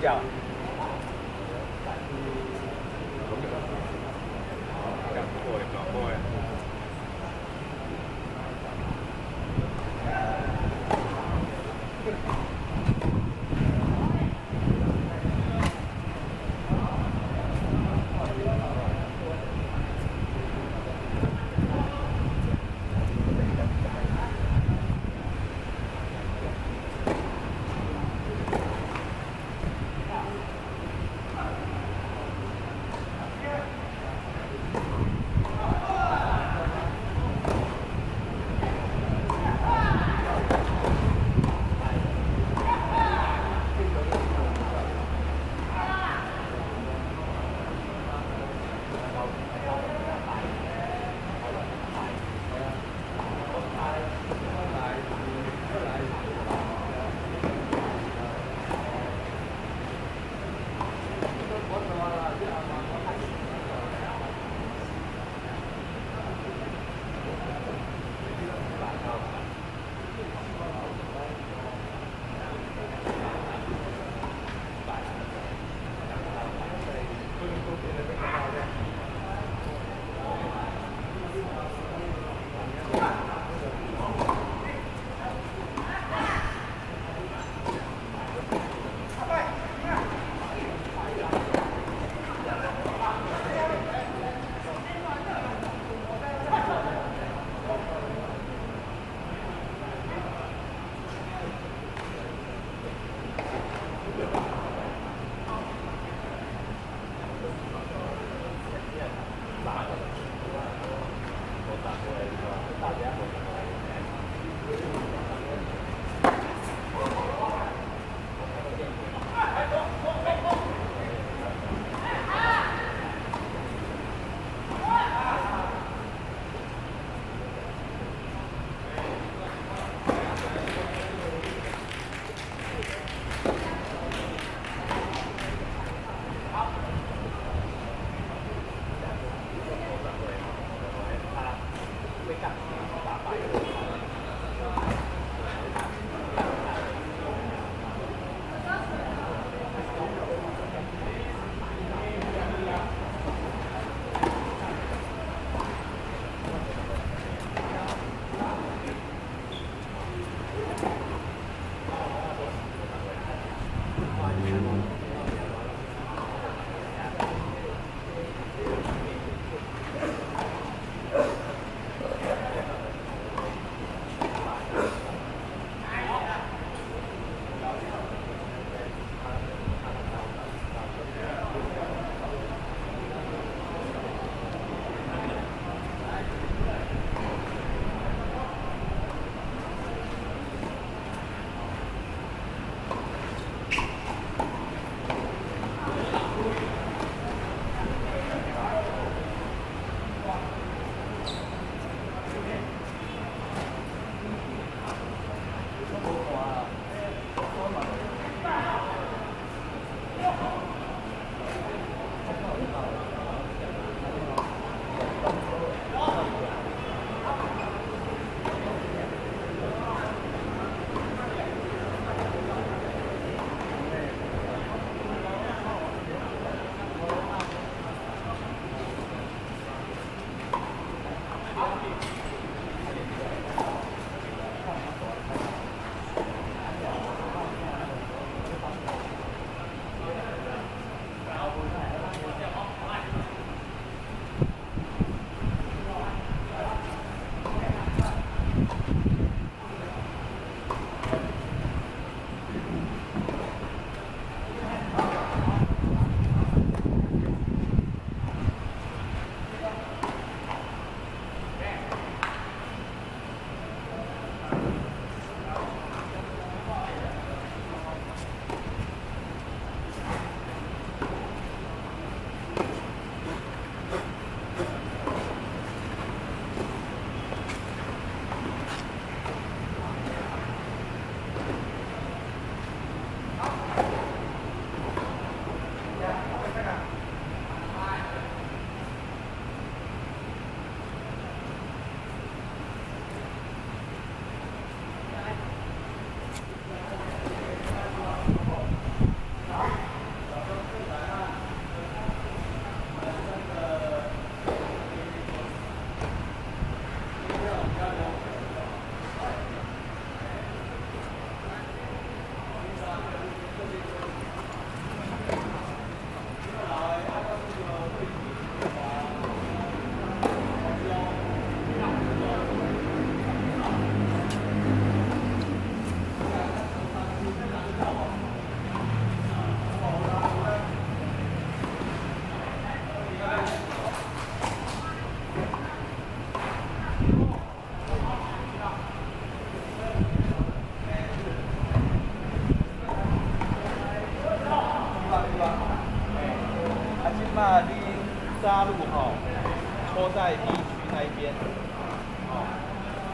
Có.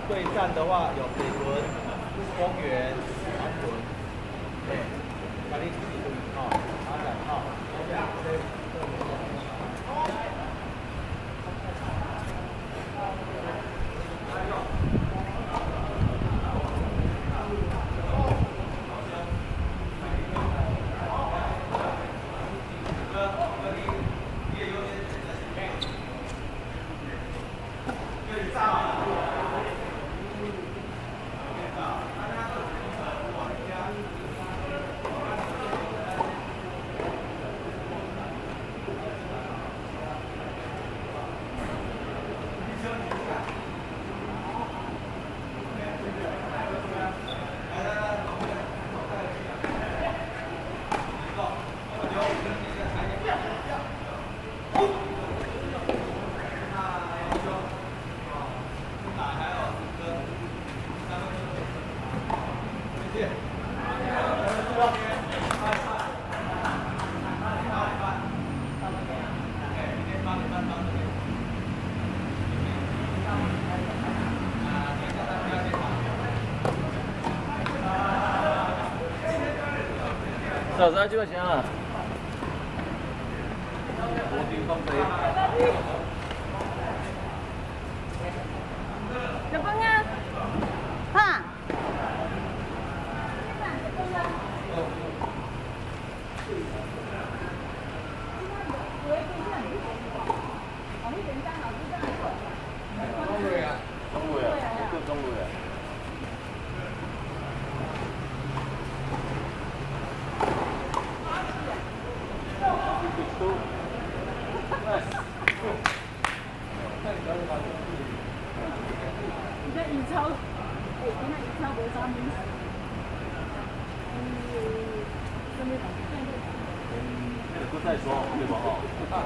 对战的话有北屯、公园、南屯，对，哪里注意哦，好的，好，嫂子，这个钱啊？我顶放飞。小峰啊，哈。中路呀，中路呀，就中路呀。你看英超，哎，你看英超无啥名字。嗯，什么这个再说，对吧？哈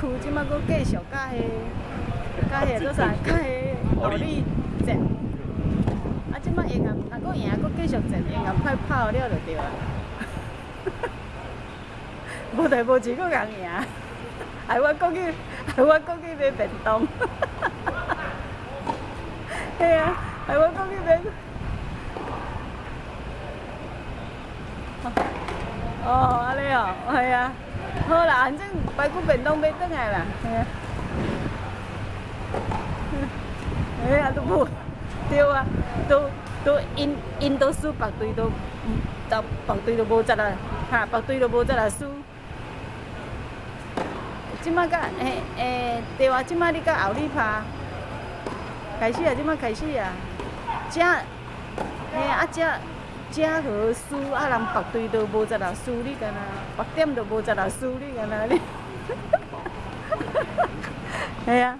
区，即摆搁继续甲迄，甲迄做啥？甲迄奥利战。啊，即摆赢啊，若搁赢，搁继续战，赢啊，快跑了就对啊。无代无志，搁共赢，害我搁去，害我搁去买便当。系啊，害我搁去买。哦，安尼哦，系啊，好啦，反正排骨便当买转来啦，系啊。哎呀，都无，对啊，都都因因都输，别队都，就别队都无值啦，哈，别队都无值啦输。即摆甲诶诶，对啊，即摆你甲后里拍，开始啊，即摆开始啊，正，嘿啊正。正好输，啊人别队都无在那输，你干呐？别点都无在那输，你干呐？你，系啊，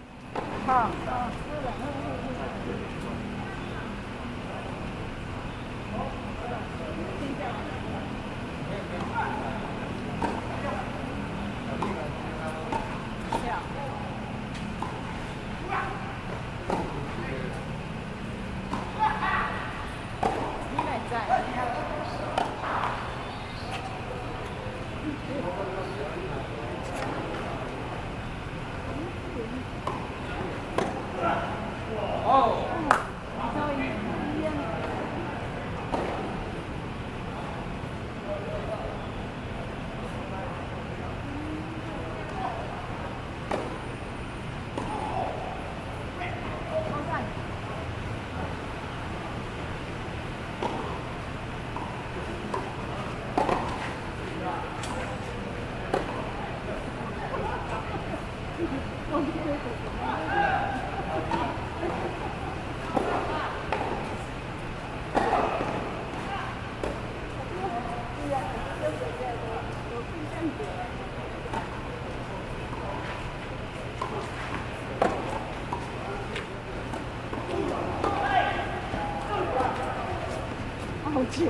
好久。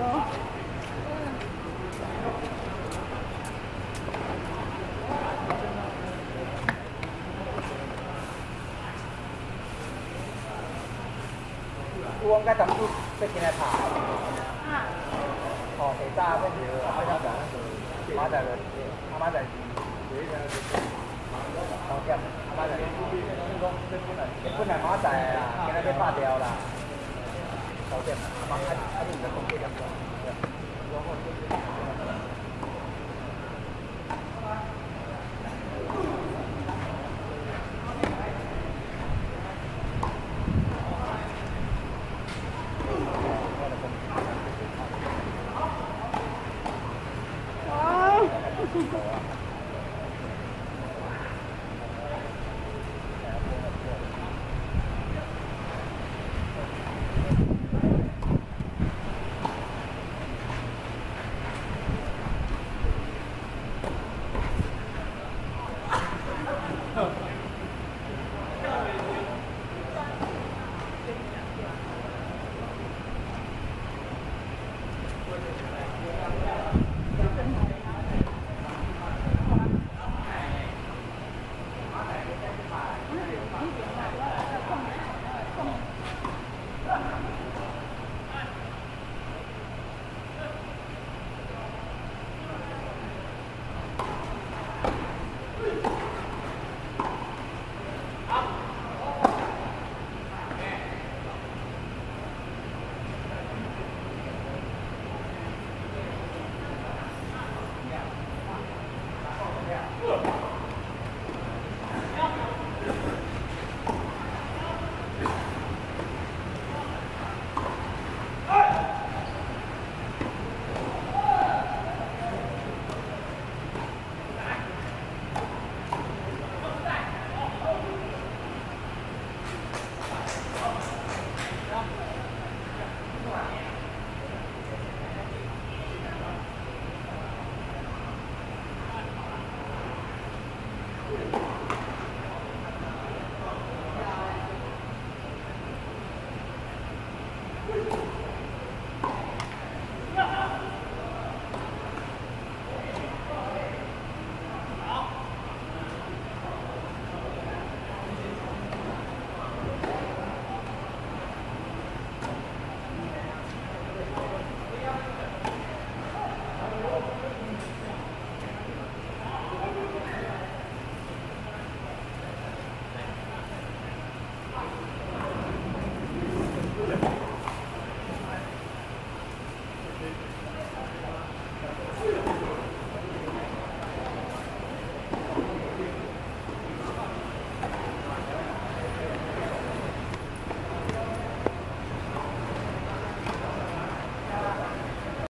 我应该当初要进来拍。哦，下早要去，马仔在，马仔在，阿妈在，九点，阿妈在，本来马仔啊，今日要拍掉啦。九点，阿妈阿阿你在工地上。